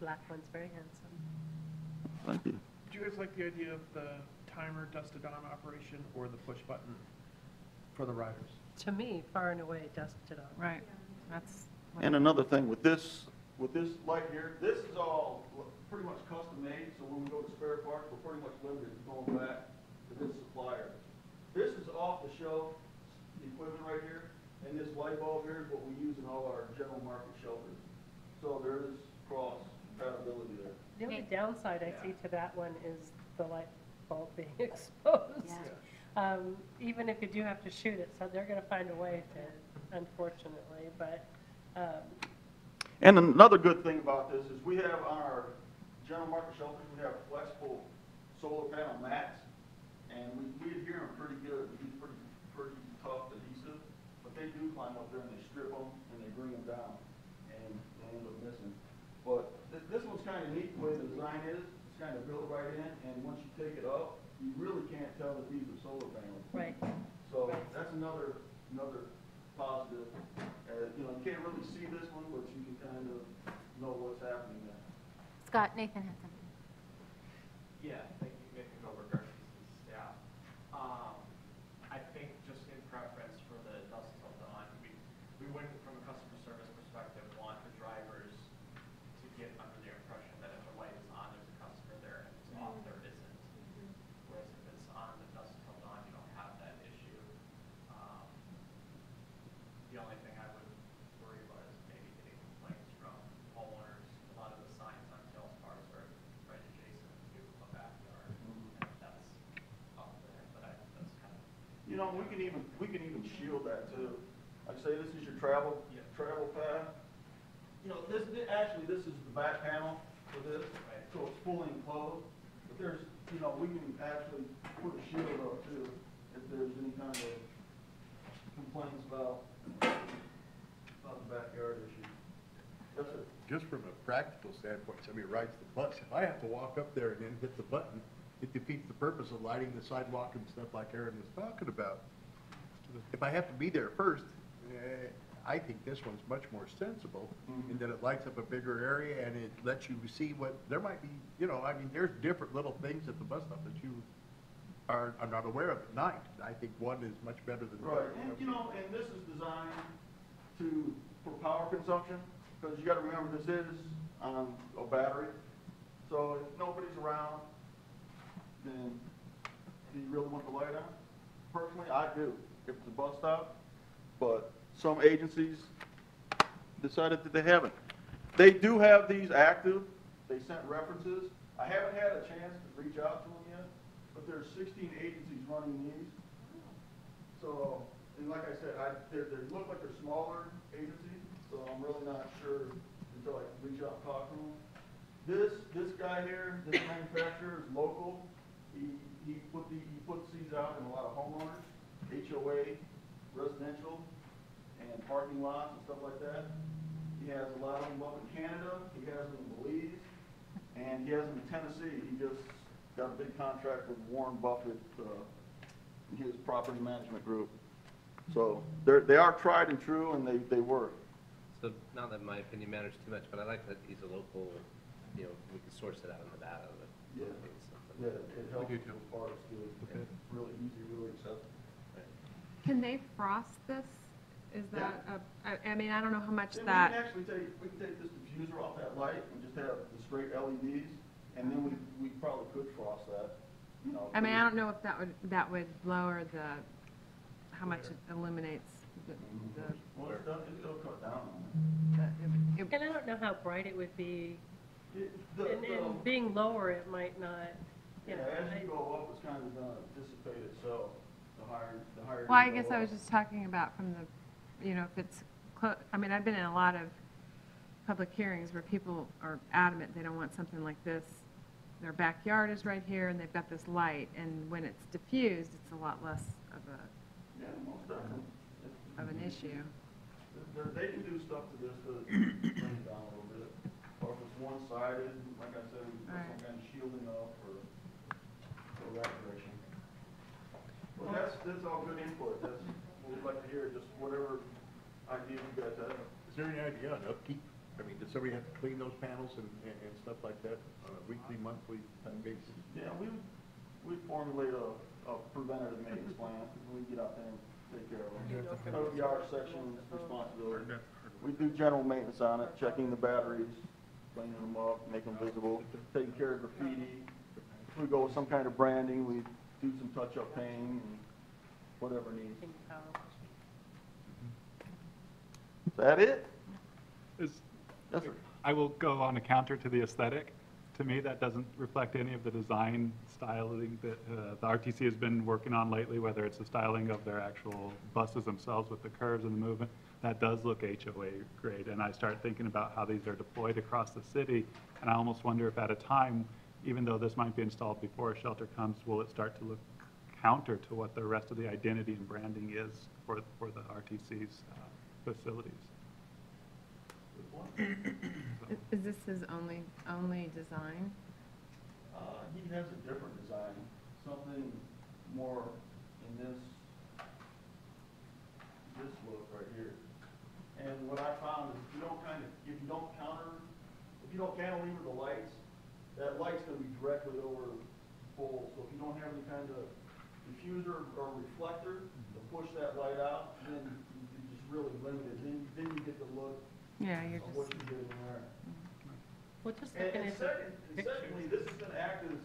black one's very handsome. thank you. Do you guys like the idea of the timer dusk to dawn operation or the push button for the riders? To me, far and away, dusk to dawn. Right, that's. And another thing, with this, with this light here, this is all pretty much custom made, so when we go to spare parts, we're pretty much limited to going back to this supplier. This is off-the-shelf equipment right here, and this light bulb here is what we use in all our general market shelters. So there is cross compatibility there. The only downside I see to that one is the light bulb being exposed. Yeah. Um, Even if you do have to shoot it, so they're going to find a way to, unfortunately, but, um, And another good thing about this is we have on our general market shelters, we have flexible solar panel mats, and we, we adhere them pretty good, we use pretty, pretty tough adhesive, but they do climb up there and they strip them and they bring them down, and they end up missing. But th- this one's kind of neat, the way the design is, it's kind of built right in, and once you take it up, you really can't tell that these are solar panels. right. So that's another, another positive. Uh, you know, you can't really see this one, but you can kind of know what's happening there. Scott, Nathan had something. Yeah, thank you, Nathan Goldberg, Garcia staff. Um, I think just in preference for the dusk till dawn, we, we wouldn't, from a customer service perspective, want the drivers to get under the impression that if the light is on, there's a customer there, and if it's off, there isn't. Whereas if it's on the dusk till dawn, you don't have that issue. Um, The only thing I would worry about is maybe getting complaints from homeowners. A lot of the signs on sales cars are right adjacent to a backyard, and that's up there, but I, that's kind of, You know, we can even, we can even shield that too. Like say this is your travel, Yeah. travel path. You know, this, thi- actually, this is the back panel for this, Right. so it's fully enclosed. But there's, you know, we can actually put a shield up too, if there's any kind of complaints about, about the backyard issue. That's it. Just from a practical standpoint, somebody rides the bus, if I have to walk up there and then hit the button, it defeats the purpose of lighting the sidewalk and stuff like Aaron was talking about. If I have to be there first, eh, I think this one's much more sensible in that it lights up a bigger area and it lets you see what, there might be, you know, I mean, there's different little things at the bus stop that you are, are not aware of at night. I think one is much better than the Right, other. and you know, and this is designed to, for power consumption, because you gotta remember, this is on a battery. So if nobody's around, then do you really want the light on? Personally, I do, if it's a bus stop, but some agencies decided that they haven't. They do have these active, they sent references. I haven't had a chance to reach out to them yet, but there's sixteen agencies running these. So, and like I said, I, they look like they're smaller agencies, so I'm really not sure until I reach out and talk to them. This, this guy here, this manufacturer is local. He, he put the, he puts these out in a lot of homeowners, HOA, residential, and parking lots and stuff like that. He has a lot of them up in Canada, he has them in Belize, and he has them in Tennessee. He just got a big contract with Warren Buffett, uh, his property management group. So they're, they are tried and true and they, they work. So not that my opinion matters too much, but I like that he's a local, you know, we can source it out of Nevada. but Yeah. It's something- Yeah, it helps do as far as good, Okay. really easy, really acceptable. Can they frost this? Is that, a- I, I mean, I don't know how much And that. we can actually take, we can take this diffuser off that light and just have the straight LEDs, and then we, we probably could frost that, you know. I mean, I don't know if that would, that would lower the, how much it illuminates the, the mm-hmm. Well, it's done, it'll cut down. Uh, and I don't know how bright it would be, It- the- and, the- and being lower, it might not, Yeah, know. as I- you go up, it's kind of gonna dissipate itself, the higher, the higher. Well, I you go guess I up. was just talking about from the, you know, if it's, clo- I mean, I've been in a lot of public hearings where people are adamant they don't want something like this. Their backyard is right here and they've got this light, and when it's diffused, it's a lot less of a, Yeah, most definitely. of an issue. They're- They can do stuff to this to bring it down a little bit. Or if it's one-sided, like I said, we put some Right. kind of shielding up or, or that direction. Well, that's, that's all good input. That's what we'd like to hear, just whatever ideas you guys have. Is there any idea on upkeep? I mean, does somebody have to clean those panels and, and and stuff like that on a weekly, monthly type basis? Yeah, we, we formulate a, a preventative maintenance plan, we get out there and take care of them. That would be section responsibility. We do general maintenance on it, checking the batteries, cleaning them up, making them visible, taking care of graffiti. If we go with some kind of branding, we do some touch-up painting and whatever needs. Is that it? Is, Yes, sir. I will go on a counter to the aesthetic. To me, that doesn't reflect any of the design styling that uh, the RTC has been working on lately, whether it's the styling of their actual buses themselves with the curves and the movement. That does look HOA grade, and I start thinking about how these are deployed across the city, and I almost wonder if at a time, even though this might be installed before a shelter comes, will it start to look counter to what the rest of the identity and branding is for, for the RTC's uh, facilities? Is this his only, only design? Uh, he has a different design, something more in this, this look right here. And what I found is if you don't kind of, if you don't counter, if you don't cantilever the lights, that light's gonna be directly over the pole. So if you don't have any kind of diffuser or reflector to push that light out, then you're just really limit it. Then, then you get the look Yeah, you're of what you're getting there. Well, just And, looking and at the second, and secondly, this is gonna act as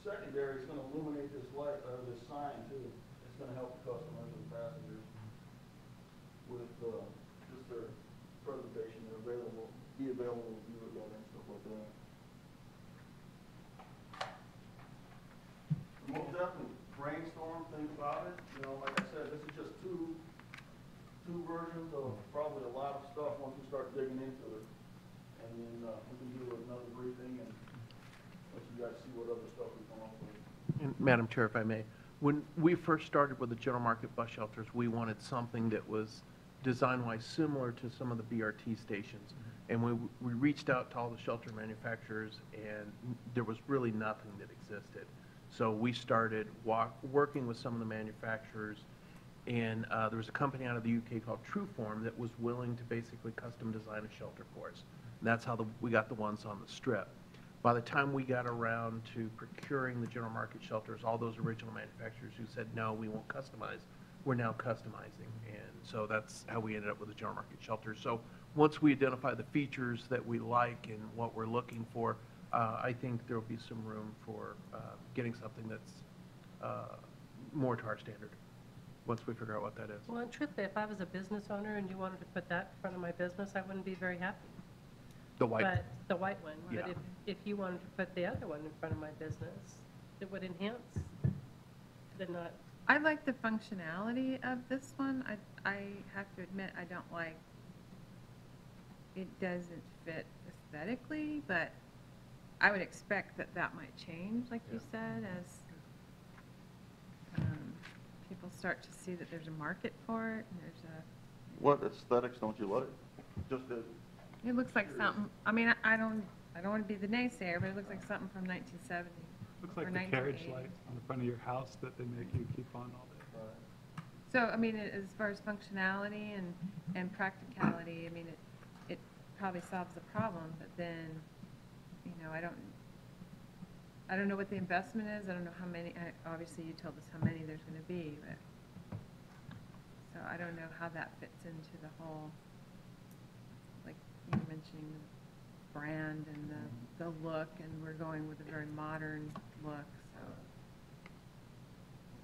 secondary, it's gonna illuminate this light, or this sign too. It's gonna help the customers and passengers with, uh, just their presentation, they're available, be available to view it better and stuff like that. Most definitely brainstorm, think about it, you know, like I said, this is just two, two versions of probably a lot of stuff once we start digging into it. And then, uh, we can do another briefing and let you guys see what other stuff we come up with. And Madam Chair, if I may, when we first started with the general market bus shelters, we wanted something that was design-wise similar to some of the BRT stations. And we, we reached out to all the shelter manufacturers, and there was really nothing that existed. So we started walk, working with some of the manufacturers, and uh, there was a company out of the UK called Trueform that was willing to basically custom design a shelter for us. And that's how the, we got the ones on the strip. By the time we got around to procuring the general market shelters, all those original manufacturers who said, no, we won't customize, we're now customizing. And so that's how we ended up with the general market shelters. So once we identify the features that we like and what we're looking for, uh, I think there'll be some room for uh, getting something that's uh, more to our standard, once we figure out what that is. Well, and truthfully, if I was a business owner and you wanted to put that in front of my business, I wouldn't be very happy. The white, But, the white one, Yeah. but if, if you wanted to put the other one in front of my business, it would enhance the not, I like the functionality of this one. I, I have to admit, I don't like, it doesn't fit aesthetically, but I would expect that that might change, like you said, as um, people start to see that there's a market for it, and there's a, What aesthetics don't you like? Just as, it looks like something, I mean, I I don't, I don't want to be the naysayer, but it looks like something from 1970. Looks or like the carriage 1980. lights on the front of your house that they make you keep on all day. So, I mean, a- as far as functionality and, and practicality, I mean, it, it probably solves the problem, but then, you know, I don't, I don't know what the investment is, I don't know how many, I- obviously you told us how many there's gonna be, but, so I don't know how that fits into the whole, like you mentioning the brand and the, the look, and we're going with a very modern look, so.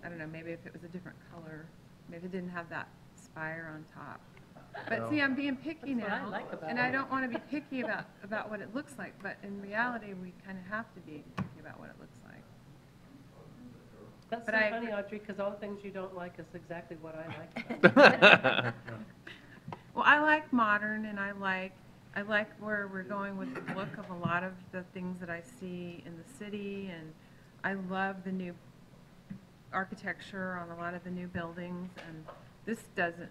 I don't know, maybe if it was a different color, maybe it didn't have that spire on top. But see, I'm being picky That's what I now, like about and I it. don't want to be picky about, about what it looks like, but in reality, we kind of have to be picky about what it looks like. That's so But I funny, Audrey, because all the things you don't like is exactly what I like about it. Well, I like modern, and I like, I like where we're going with the look of a lot of the things that I see in the city, and I love the new architecture on a lot of the new buildings, and this doesn't,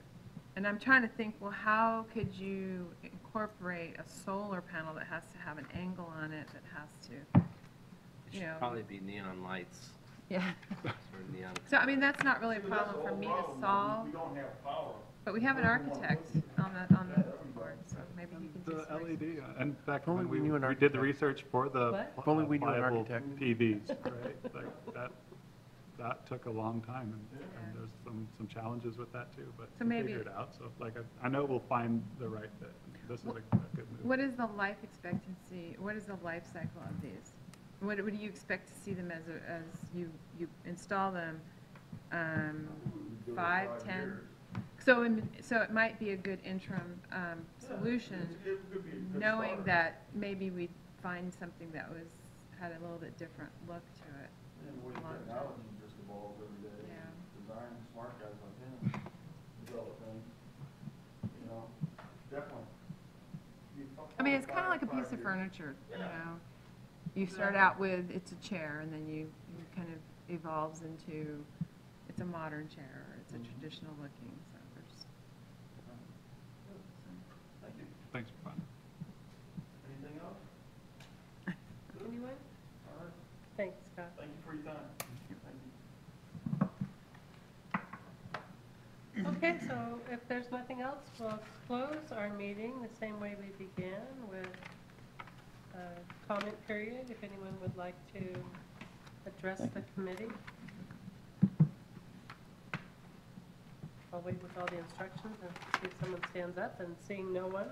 and I'm trying to think, well, how could you incorporate a solar panel that has to have an angle on it, that has to, It you should know. probably be neon lights, Yeah. sort neon. So, I mean, that's not really a problem for me to solve, We don't have power. but we have an architect on the, on the board, so maybe he can do The some research. LED, uh, in fact, If only when we we, knew an we did the architect. research for the What? If only we knew an pliable architect. PVs, right? Like, that, that took a long time, and, and there's some, some challenges with that too, but So we maybe- figured it out. So like, I I know we'll find the right fit. This is a a good move. What is the life expectancy, what is the life cycle of these? What, what do you expect to see them as, a- as you, you install them, um, five, ten? So, in- so it might be a good interim, um, solution, It could be a good knowing start. that maybe we'd find something that was, had a little bit different look to it. And the way long term. technology just evolves every day. Yeah. Design, smart guys like him develop things, you know, definitely. I mean, it's kind of like a piece of furniture, you know? You start out with, it's a chair, and then you, you kind of evolves into, it's a modern chair, or it's a mm-hmm. traditional looking, so there's. Thank you. Thanks for fun. Anything else? Anyone? All right. Thanks, Scott. Thank you for your time. Okay, so if there's nothing else, we'll close our meeting the same way we began with a comment period, if anyone would like to address the committee. I'll wait with all the instructions and see if someone stands up, and seeing no one.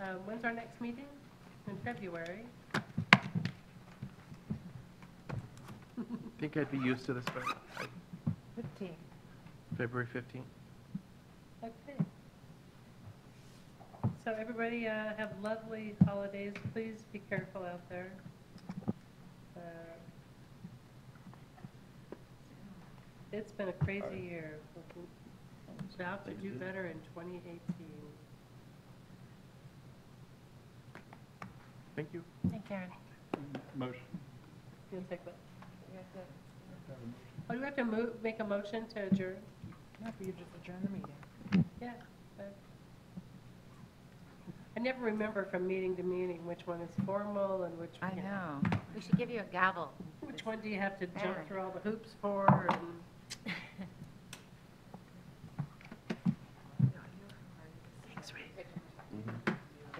Uh, When's our next meeting? In February. I Think I'd be used to this by Fifteen. February 15th. Okay. So everybody uh, have lovely holidays. Please be careful out there. Uh, It's been a crazy year. Vow to do better in 2018. Thank you. Thank you, Karen. Motion. You'll take that. Oh, do we have to move, make a motion to adjourn? No, you just adjourn the meeting. Yeah. But- I never remember from meeting to meeting which one is formal and which. I you know. We should give you a gavel. Which one do you have to jump through all the hoops for and?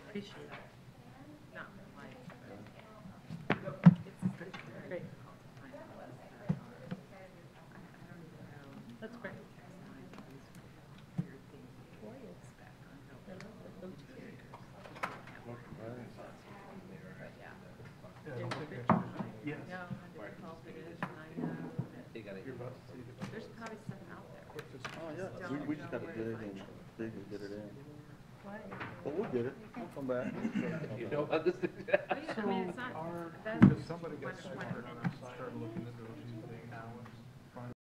Appreciate it. Great. That's great. Yes. You gotta- There's probably something out there. Oh, yeah, we, we just gotta dig and, dig and get it in. Why? But we'll get it, we'll come back. You know about this? I mean, it's not, Our, that's somebody got sidetracked and started looking at